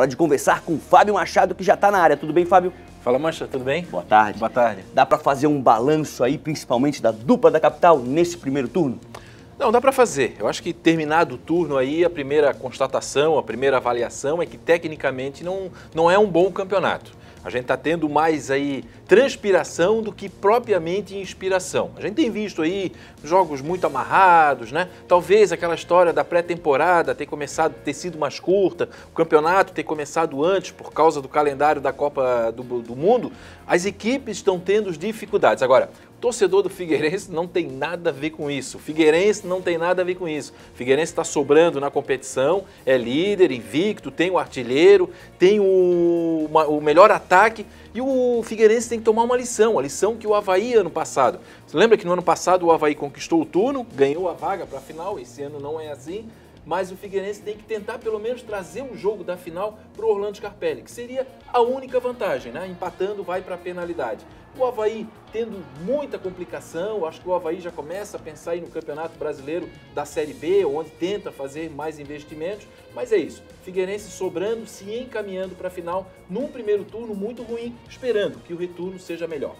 Hora de conversar com Fábio Machado, que já está na área. Tudo bem, Fábio? Fala, Mancha, tudo bem? Boa tarde. Boa tarde. Dá para fazer um balanço aí, principalmente da dupla da capital, nesse primeiro turno? Não, dá para fazer. Eu acho que terminado o turno aí, a primeira constatação, a primeira avaliação é que tecnicamente não, não é um bom campeonato. A gente está tendo mais aí transpiração do que propriamente inspiração. A gente tem visto aí jogos muito amarrados, né? Talvez aquela história da pré-temporada ter começado, ter sido mais curta, o campeonato ter começado antes por causa do calendário da Copa do, do Mundo. As equipes estão tendo dificuldades. Agora, torcedor do Figueirense não tem nada a ver com isso. O Figueirense não tem nada a ver com isso. O Figueirense está sobrando na competição, é líder, invicto, tem o artilheiro, tem o, uma, o melhor ataque. E o Figueirense tem que tomar uma lição, a lição que o Havaí ano passado. Você lembra que no ano passado o Havaí conquistou o turno, ganhou a vaga para a final, esse ano não é assim mas o Figueirense tem que tentar pelo menos trazer um jogo da final para o Orlando Scarpelli, que seria a única vantagem, né? Empatando vai para a penalidade. O Havaí tendo muita complicação, acho que o Havaí já começa a pensar aí no Campeonato Brasileiro da Série B, onde tenta fazer mais investimentos, mas é isso. Figueirense sobrando, se encaminhando para a final num primeiro turno muito ruim, esperando que o retorno seja melhor.